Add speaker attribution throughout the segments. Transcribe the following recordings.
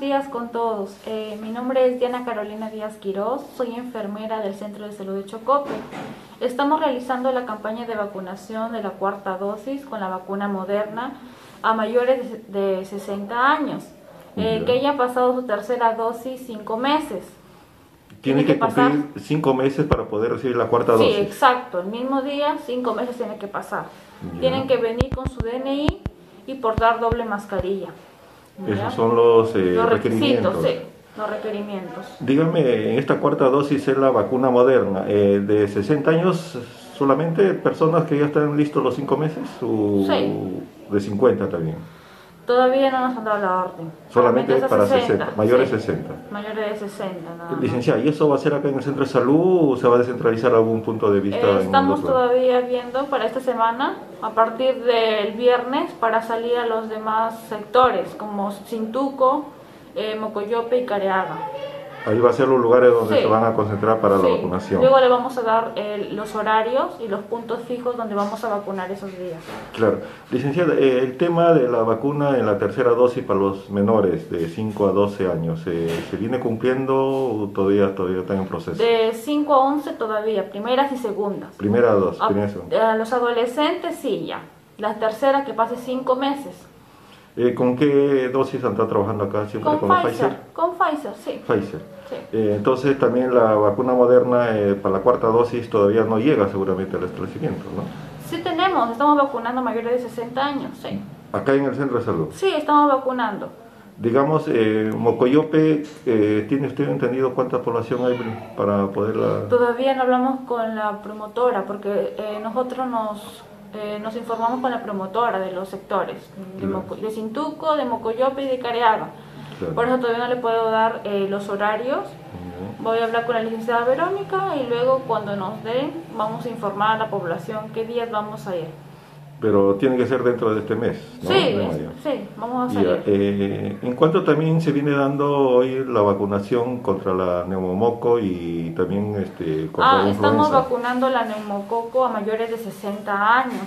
Speaker 1: días con todos. Eh, mi nombre es Diana Carolina Díaz Quiroz, soy enfermera del Centro de Salud de Chocope. Estamos realizando la campaña de vacunación de la cuarta dosis con la vacuna moderna a mayores de 60 años, eh, que hayan pasado su tercera dosis cinco meses.
Speaker 2: Tiene, que, cumplir cinco meses para poder recibir la cuarta dosis.
Speaker 1: Sí, exacto. El mismo día, cinco meses tiene que pasar. Tienen que venir con su DNI y portar doble mascarilla.
Speaker 2: Esos son los,
Speaker 1: eh, requerimientos. Sí, los requerimientos.
Speaker 2: Dígame, en esta cuarta dosis es la vacuna moderna. Eh, ¿De 60 años solamente personas que ya están listos los cinco meses? ¿O de 50 también?
Speaker 1: Todavía no nos han dado la orden.
Speaker 2: Solamente, para 60, mayores de 60.
Speaker 1: Mayores de 60, nada
Speaker 2: Licenciada, ¿y eso va a ser acá en el centro de salud o se va a descentralizar a algún punto de vista?
Speaker 1: Eh, estamos todavía viendo para esta semana, a partir del viernes, para salir a los demás sectores, como Cintuco, eh, Mocoyope y Careaga.
Speaker 2: Ahí va a ser los lugares donde se van a concentrar para la vacunación.
Speaker 1: Luego le vamos a dar eh, los horarios y los puntos fijos donde vamos a vacunar esos días.
Speaker 2: Claro. Licenciada, eh, el tema de la vacuna en la tercera dosis para los menores de 5 a 12 años, eh, ¿se viene cumpliendo o todavía, todavía está en proceso?
Speaker 1: De 5 a 11 todavía, primeras y segundas.
Speaker 2: Primera dos,
Speaker 1: a,
Speaker 2: primera
Speaker 1: segunda. A los adolescentes sí, ya. La tercera que pase 5 meses.
Speaker 2: Eh, ¿Con qué dosis están trabajando acá?
Speaker 1: ¿Siempre con, con Pfizer? Con Pfizer, sí.
Speaker 2: Pfizer. Eh, entonces también la vacuna moderna eh, para la cuarta dosis todavía no llega seguramente al establecimiento, ¿no?
Speaker 1: Sí tenemos, estamos vacunando a mayores de 60 años, sí.
Speaker 2: ¿Acá en el centro de salud?
Speaker 1: Sí, estamos vacunando.
Speaker 2: Digamos, Mocoyope, ¿tiene usted entendido cuánta población hay para poderla...?
Speaker 1: Todavía no hablamos con la promotora porque nosotros nos eh, nos informamos con la promotora de los sectores, de, Cintuco, de Mocoyope y de Careaga. Por eso todavía no le puedo dar eh, los horarios. Voy a hablar con la licenciada Verónica y luego cuando nos den vamos a informar a la población qué días vamos a ir
Speaker 2: pero tiene que ser dentro de este mes.
Speaker 1: ¿no? Sí, sí, vamos a salir.
Speaker 2: Eh, en cuanto también se viene dando hoy la vacunación contra la neumomoco y también este, contra
Speaker 1: ah,
Speaker 2: la
Speaker 1: estamos vacunando la neumococo a mayores de 60 años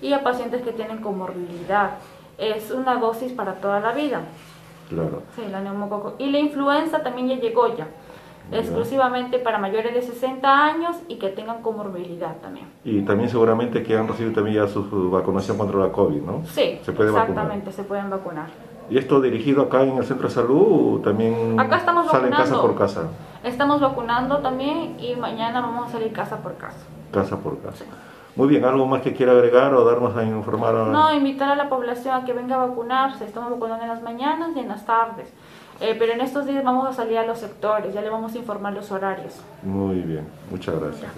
Speaker 1: y a pacientes que tienen comorbilidad. Es una dosis para toda la vida.
Speaker 2: Claro.
Speaker 1: Sí, la neumococo. Y la influenza también ya llegó ya exclusivamente para mayores de 60 años y que tengan comorbilidad también.
Speaker 2: Y también seguramente que han recibido también ya su vacunación contra la COVID, ¿no?
Speaker 1: Sí, se puede exactamente, se pueden vacunar.
Speaker 2: ¿Y esto dirigido acá en el centro de salud o también
Speaker 1: acá estamos
Speaker 2: salen casa por casa?
Speaker 1: Estamos vacunando también y mañana vamos a salir casa por casa.
Speaker 2: Casa por casa. Muy bien, ¿algo más que quiera agregar o darnos a informar?
Speaker 1: No, invitar a la población a que venga a vacunarse. Estamos vacunando en las mañanas y en las tardes. Eh, pero en estos días vamos a salir a los sectores, ya le vamos a informar los horarios.
Speaker 2: Muy bien, muchas gracias.